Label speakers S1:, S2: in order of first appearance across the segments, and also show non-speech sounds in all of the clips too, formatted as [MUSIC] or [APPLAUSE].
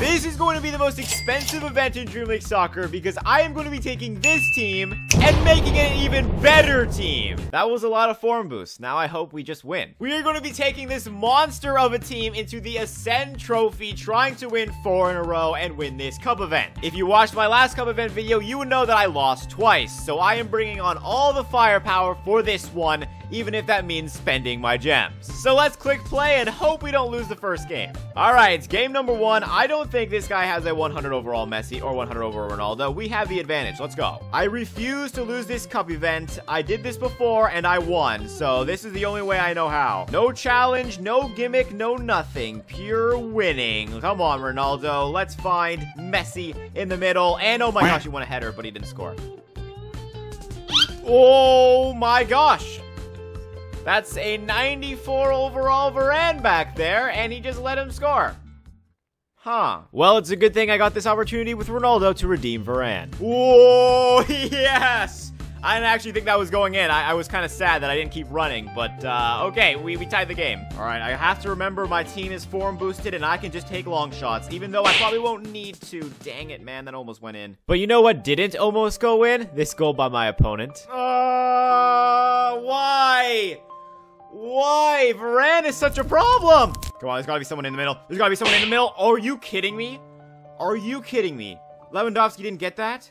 S1: This is going to be the most expensive event in Dream League Soccer because I am going to be taking this team and making it an even better team. That was a lot of form boost. Now I hope we just win. We are going to be taking this monster of a team into the Ascend Trophy, trying to win four in a row and win this cup event. If you watched my last cup event video, you would know that I lost twice. So I am bringing on all the firepower for this one even if that means spending my gems. So let's click play and hope we don't lose the first game. All right, it's game number one. I don't think this guy has a 100 overall Messi or 100 overall Ronaldo. We have the advantage. Let's go. I refuse to lose this cup event. I did this before and I won, so this is the only way I know how. No challenge, no gimmick, no nothing. Pure winning. Come on, Ronaldo. Let's find Messi in the middle. And oh my gosh, he won a header, but he didn't score. Oh my gosh. That's a 94 overall Varane back there, and he just let him score. Huh. Well, it's a good thing I got this opportunity with Ronaldo to redeem Varane. Oh, [LAUGHS] yes! I didn't actually think that was going in. I, I was kind of sad that I didn't keep running, but uh, okay, we, we tied the game. All right, I have to remember my team is form boosted and I can just take long shots, even though I probably won't need to. Dang it, man, that almost went in. But you know what didn't almost go in? This goal by my opponent. Uh, why? Why? Varane is such a problem. Come on, there's gotta be someone in the middle. There's gotta be someone in the middle. are you kidding me? Are you kidding me? Lewandowski didn't get that?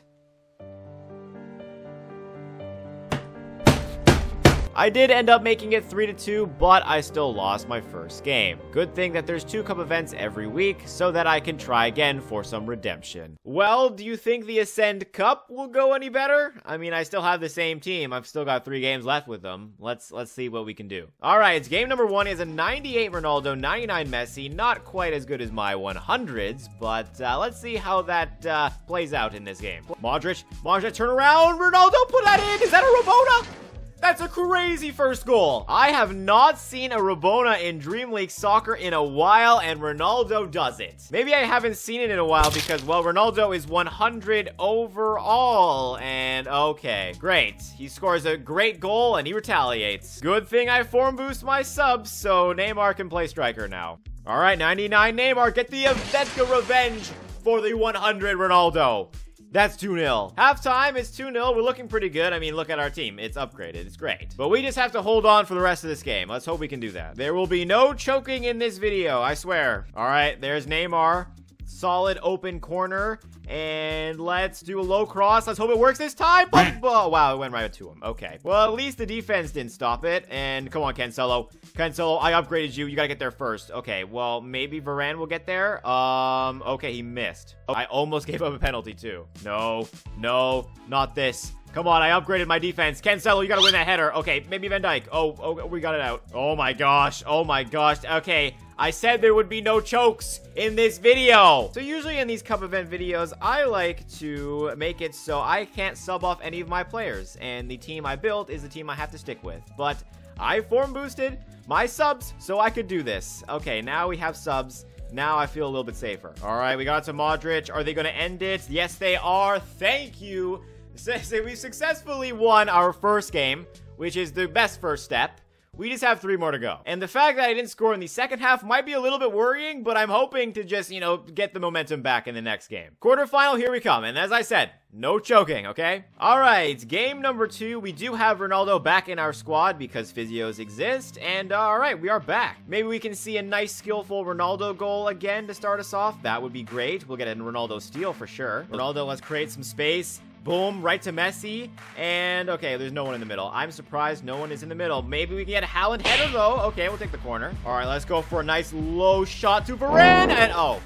S1: I did end up making it 3 to 2, but I still lost my first game. Good thing that there's two cup events every week so that I can try again for some redemption. Well, do you think the Ascend Cup will go any better? I mean, I still have the same team. I've still got 3 games left with them. Let's let's see what we can do. All right, game number 1 is a 98 Ronaldo, 99 Messi. Not quite as good as my 100s, but uh, let's see how that uh, plays out in this game. Modric, Modric, turn around. Ronaldo, put that in. Is that a Rabona? That's a crazy first goal. I have not seen a Rabona in Dream League Soccer in a while, and Ronaldo does it. Maybe I haven't seen it in a while because, well, Ronaldo is 100 overall, and okay, great. He scores a great goal, and he retaliates. Good thing I form boost my subs, so Neymar can play striker now. All right, 99 Neymar, get the Aventka revenge for the 100 Ronaldo. That's 2-0. Halftime is 2-0. We're looking pretty good. I mean, look at our team. It's upgraded. It's great. But we just have to hold on for the rest of this game. Let's hope we can do that. There will be no choking in this video. I swear. All right, there's Neymar. Solid open corner. And let's do a low cross. Let's hope it works this time. But, Oh, wow, it went right to him. Okay. Well, at least the defense didn't stop it. And come on, Cancelo. Cancelo, I upgraded you. You gotta get there first. Okay, well, maybe Varane will get there. Um, okay, he missed. Oh, I almost [LAUGHS] gave up a penalty, too. No, no, not this. Come on, I upgraded my defense. Cancelo, you gotta win that header. Okay, maybe Van Dijk. Oh, oh, we got it out. Oh my gosh. Oh my gosh. Okay, I said there would be no chokes in this video. So usually in these cup event videos, I like to make it so I can't sub off any of my players. And the team I built is the team I have to stick with. But I form boosted my subs so I could do this. Okay, now we have subs. Now I feel a little bit safer. All right, we got to Modric. Are they going to end it? Yes, they are. Thank you [LAUGHS] so we successfully won our first game, which is the best first step. We just have three more to go. And the fact that I didn't score in the second half might be a little bit worrying, but I'm hoping to just, you know, get the momentum back in the next game. Quarterfinal, here we come. And as I said, no choking, okay? All right, game number two. We do have Ronaldo back in our squad because physios exist. And uh, all right, we are back. Maybe we can see a nice, skillful Ronaldo goal again to start us off. That would be great. We'll get a Ronaldo steal for sure. Ronaldo, let's create some space. Boom, right to Messi. And, okay, there's no one in the middle. I'm surprised no one is in the middle. Maybe we can get a Haaland header, though. Okay, we'll take the corner. All right, let's go for a nice low shot to Varane. And, oh,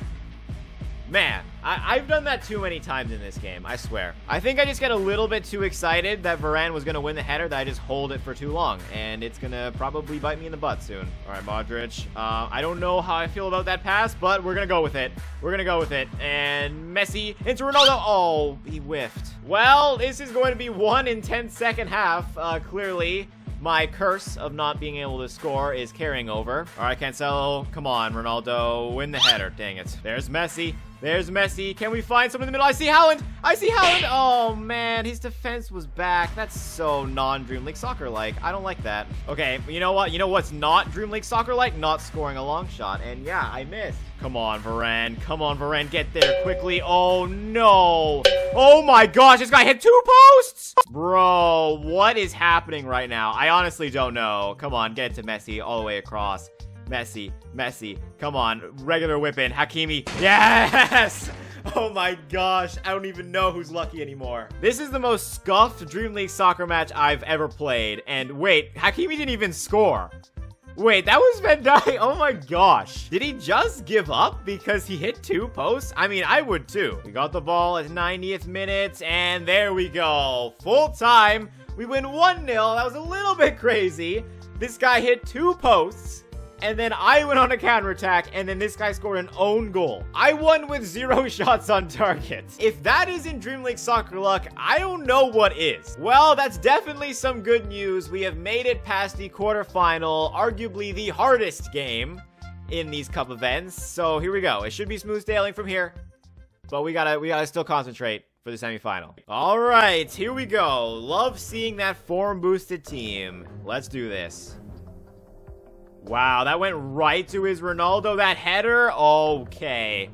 S1: Man, I have done that too many times in this game, I swear. I think I just get a little bit too excited that Varane was going to win the header that I just hold it for too long. And it's going to probably bite me in the butt soon. All right, Modric. Uh, I don't know how I feel about that pass, but we're going to go with it. We're going to go with it. And Messi into Ronaldo. Oh, he whiffed. Well, this is going to be one in 10 second half, uh, clearly. my curse of not being able to score is carrying over. All right, Cancelo, come on, Ronaldo, win the header. Dang it. There's Messi. There's Messi. Can we find someone in the middle? I see Haaland. I see Haaland. Oh, man. His defense was back. That's so non-Dream League Soccer-like. I don't like that. Okay, you know what? You know what's not Dream League Soccer-like? Not scoring a long shot. And yeah, I missed. Come on, Varane. Come on, Varane. Get there quickly. Oh, no. Oh, my gosh. This guy hit two posts. Bro, what is happening right now? I honestly don't know. Come on, get to Messi all the way across. Messi, Messi, come on, regular whipping, Hakimi, yes! [LAUGHS] Oh my gosh, I don't even know who's lucky anymore. This is the most scuffed Dream League soccer match I've ever played, and wait, Hakimi didn't even score. Wait, that was Van? [LAUGHS] Oh my gosh. Did he just give up because he hit two posts? I mean, I would too. We got the ball at 90th minute, and there we go. Full time. We win 1-0. That was a little bit crazy. This guy hit two posts and then I went on a counterattack, and then this guy scored an own goal. I won with zero [LAUGHS] shots on target. If that isn't Dream League Soccer luck, I don't know what is. Well, that's definitely some good news. We have made it past the quarterfinal, arguably the hardest game in these cup events. So here we go. It should be smooth sailing from here, but we gotta we gotta still concentrate for the semifinal. All right, here we go. Love seeing that form boosted team. Let's do this. Wow, that went right to his Ronaldo, that header? Okay.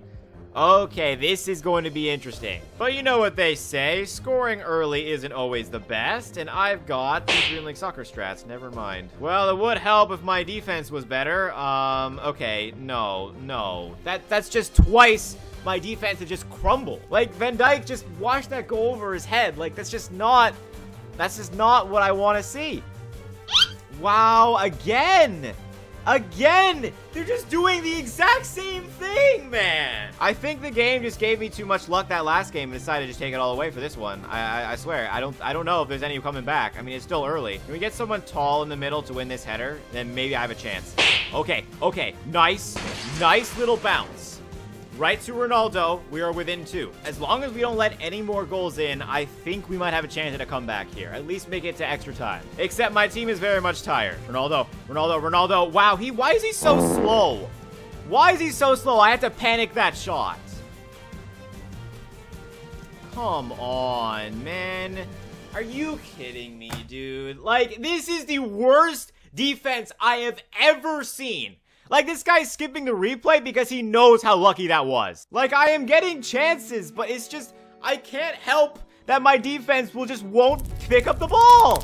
S1: Okay, this is going to be interesting. But you know what they say, scoring early isn't always the best, and I've got the Dream League Soccer strats, never mind. Well, it would help if my defense was better. Um, okay, no, no. That That's just twice my defense had just crumbled. Like, Van Dijk just watched that go over his head. Like, that's just not, that's just not what I want to see. Wow, again! Again! They're just doing the exact same thing, man! I think the game just gave me too much luck that last game and decided to just take it all away for this one. I, I, I swear, I don't I don't know if there's any coming back. I mean, it's still early. Can we get someone tall in the middle to win this header? Then maybe I have a chance. Okay, okay. Nice, nice little bounce right to Ronaldo. We are within two. As long as we don't let any more goals in, I think we might have a chance at a comeback here. At least make it to extra time. Except my team is very much tired. Ronaldo, Ronaldo, Ronaldo. Wow, he why is he so slow? Why is he so slow? I have to panic that shot. Come on, man. Are you kidding me, dude? Like, this is the worst defense I have ever seen. Like, this guy's skipping the replay because he knows how lucky that was. Like, I am getting chances, but it's just, I can't help that my defense will just won't pick up the ball.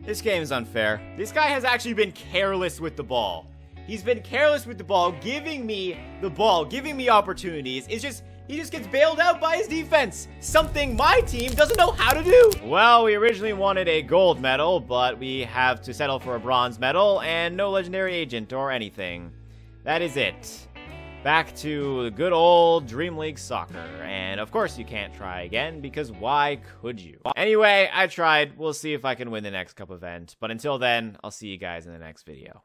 S1: This game is unfair. This guy has actually been careless with the ball. He's been careless with the ball, giving me the ball, giving me opportunities. It's just, he just gets bailed out by his defense. Something my team doesn't know how to do. Well, we originally wanted a gold medal, but we have to settle for a bronze medal and no legendary agent or anything. That is it. Back to the good old Dream League Soccer. And of course you can't try again, because why could you? Anyway, I tried. We'll see if I can win the next cup event. But until then, I'll see you guys in the next video.